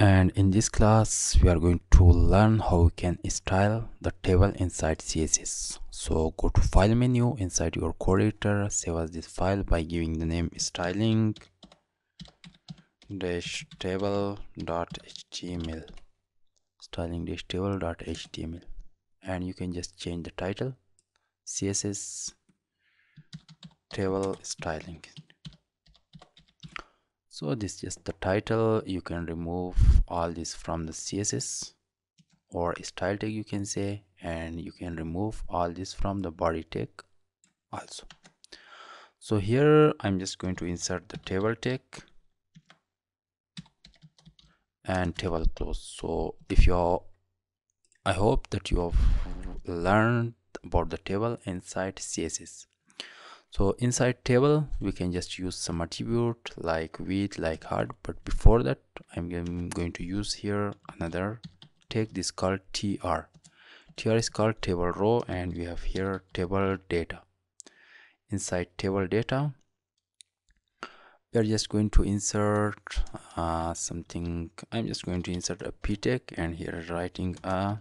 and in this class we are going to learn how we can style the table inside css so go to file menu inside your code editor save as this file by giving the name styling dash table dot html styling dash table dot html and you can just change the title css table styling so this is just the title. You can remove all this from the css or style tag you can say and you can remove all this from the body tag also. So here i'm just going to insert the table tag and table close so if you're i hope that you have learned about the table inside css so inside table we can just use some attribute like width like height. But before that i'm going to use here another take. This called tr tr is called table row and we have here table data. Inside table data we are just going to insert uh, something. I'm just going to insert a p tag and here writing a,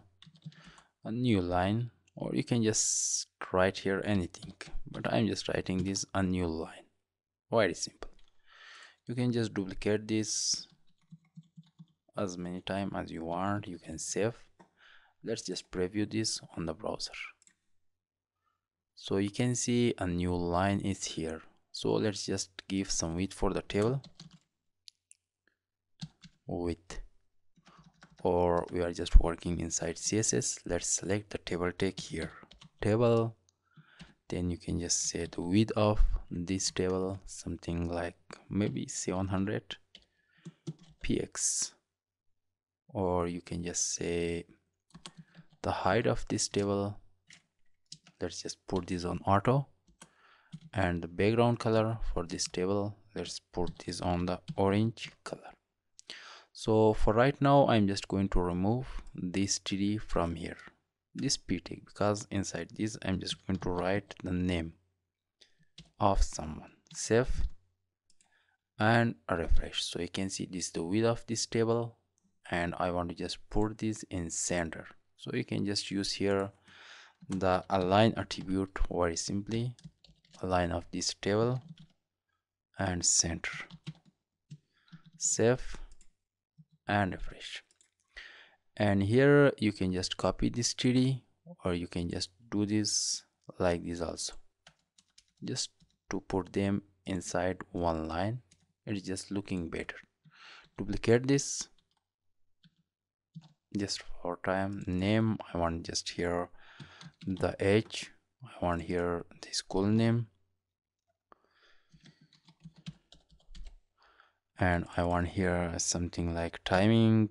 a new line or you can just write here anything but i'm just writing this a new line. Very simple. You can just duplicate this as many time as you want. You can save. Let's just preview this on the browser. So you can see a new line is here. So let's just give some width for the table. Width or we are just working inside css let's select the table tag here. Table then you can just say the width of this table something like maybe 700 px or you can just say the height of this table let's just put this on auto. And the background color for this table let's put this on the orange color so for right now i'm just going to remove this td from here this p tag because inside this i'm just going to write the name of someone. Save and refresh. So you can see this is the width of this table and i want to just put this in center. So you can just use here the align attribute very simply align of this table and center. Save and refresh and here you can just copy this td or you can just do this like this also. Just to put them inside one line it's just looking better. Duplicate this. Just for time name i want just here the age i want here the school name and I want here something like timing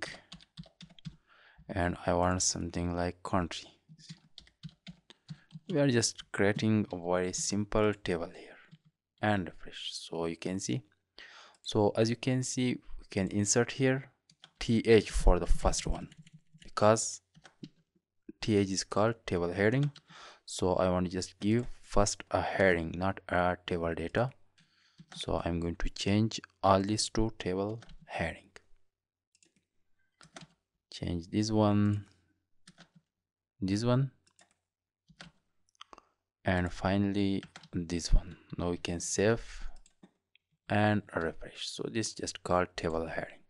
and I want something like country. We are just creating a very simple table here and refresh. So you can see. So as you can see we can insert here th for the first one because th is called table heading. So I want to just give first a heading not a table data so i'm going to change all these to table heading. Change this one this one and finally this one. Now we can save and refresh. So this just called table heading.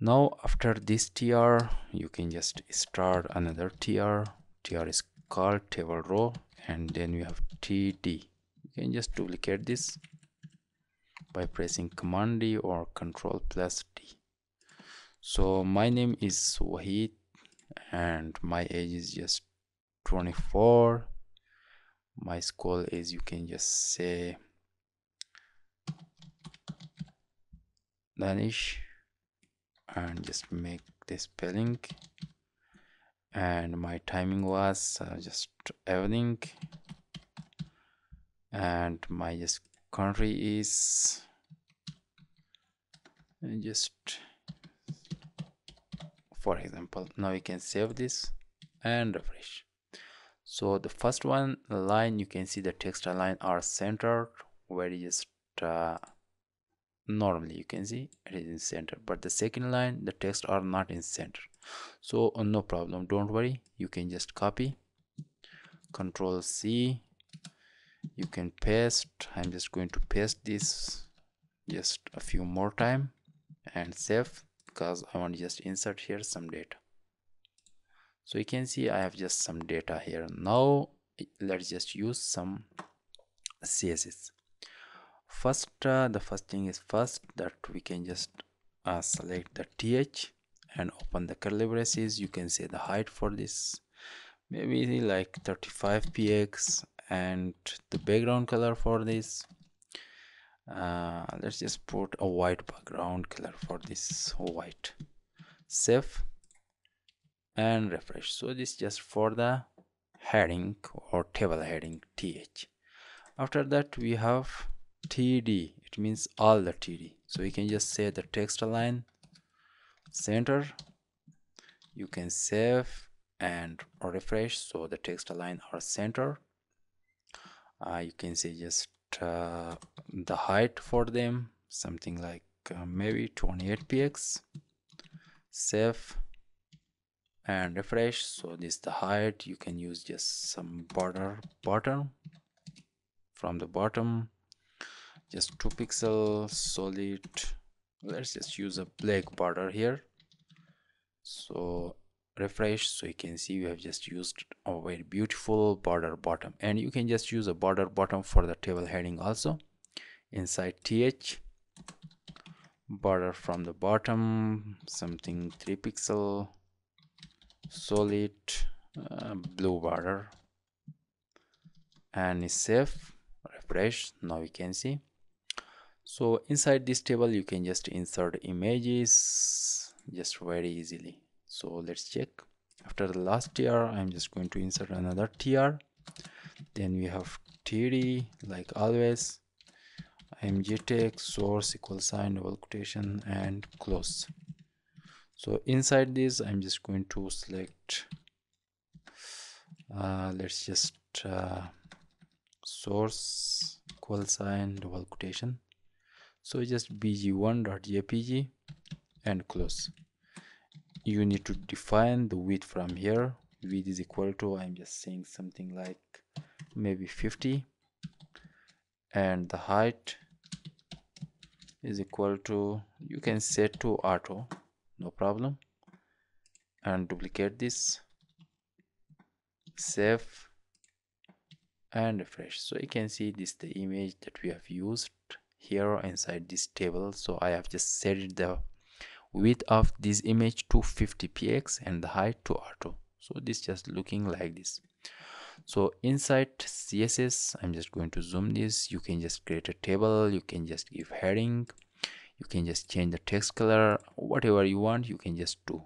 Now after this tr you can just start another tr tr is called table row and then we have td you can just duplicate this by pressing command D or control plus D so my name is Wahid and my age is just 24 my school is you can just say Danish and just make the spelling. And my timing was uh, just evening. And my just country is and just for example now you can save this and refresh. So the first one line you can see the text line are centered where uh, normally you can see it is in center. But the second line the text are not in center. So uh, no problem don't worry you can just copy. Control c you can paste. I'm just going to paste this just a few more time and save because i want to just insert here some data. So you can see i have just some data here. Now let's just use some css first uh, the first thing is first that we can just uh, select the th and open the curly braces. You can say the height for this. Maybe like 35 px and the background color for this uh, let's just put a white background color for this white. Save and refresh. So this just for the heading or table heading th after that we have td it means all the td so you can just say the text align center. You can save and refresh. So the text align are center you can say just uh, the height for them something like uh, maybe 28 px save and refresh so this is the height you can use just some border bottom from the bottom just two pixel solid. Let's just use a black border here. So refresh so you can see we have just used a very beautiful border bottom. And you can just use a border bottom for the table heading also. Inside th border from the bottom something 3 pixel solid uh, blue border. And is safe refresh now you can see. So inside this table you can just insert images just very easily so let's check. After the last tr i'm just going to insert another tr then we have td like always img source equal sign double quotation and close. So inside this i'm just going to select uh, let's just uh, source equal sign double quotation. So just bg1.jpg and close you need to define the width from here. Width is equal to i'm just saying something like maybe 50 and the height is equal to you can set to auto no problem. And duplicate this. Save and refresh. So you can see this the image that we have used here inside this table. So i have just set the width of this image to 50 px and the height to auto so this just looking like this. So inside css i'm just going to zoom this. You can just create a table. You can just give heading. You can just change the text color. Whatever you want you can just do.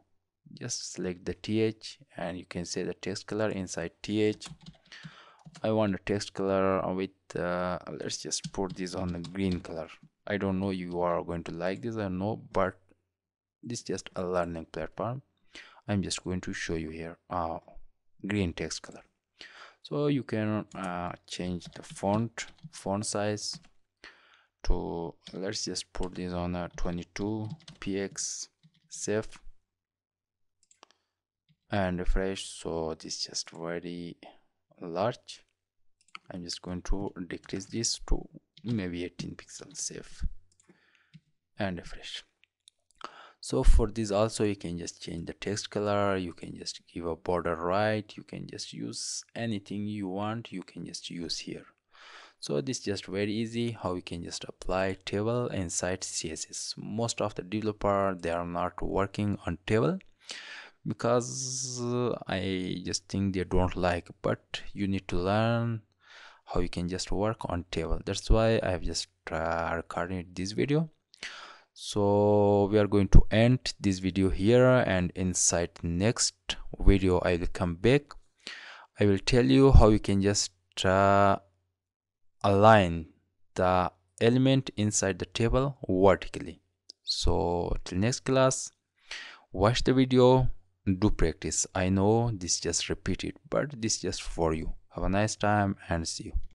Just select the th and you can say the text color inside th i want a text color with uh, let's just put this on the green color. I don't know you are going to like this or no but this is just a learning platform. I'm just going to show you here uh, green text color. So you can uh, change the font font size to let's just put this on a 22 px safe and refresh. So this just very large. I'm just going to decrease this to maybe 18 pixels safe and refresh so for this also you can just change the text color you can just give a border right you can just use anything you want you can just use here. So this is just very easy how you can just apply table inside css most of the developer they are not working on table because i just think they don't like but you need to learn how you can just work on table. That's why i have just uh, recorded this video so we are going to end this video here and inside next video i will come back. I will tell you how you can just uh, align the element inside the table vertically. So till next class watch the video do practice. I know this just repeated but this just for you. Have a nice time and see you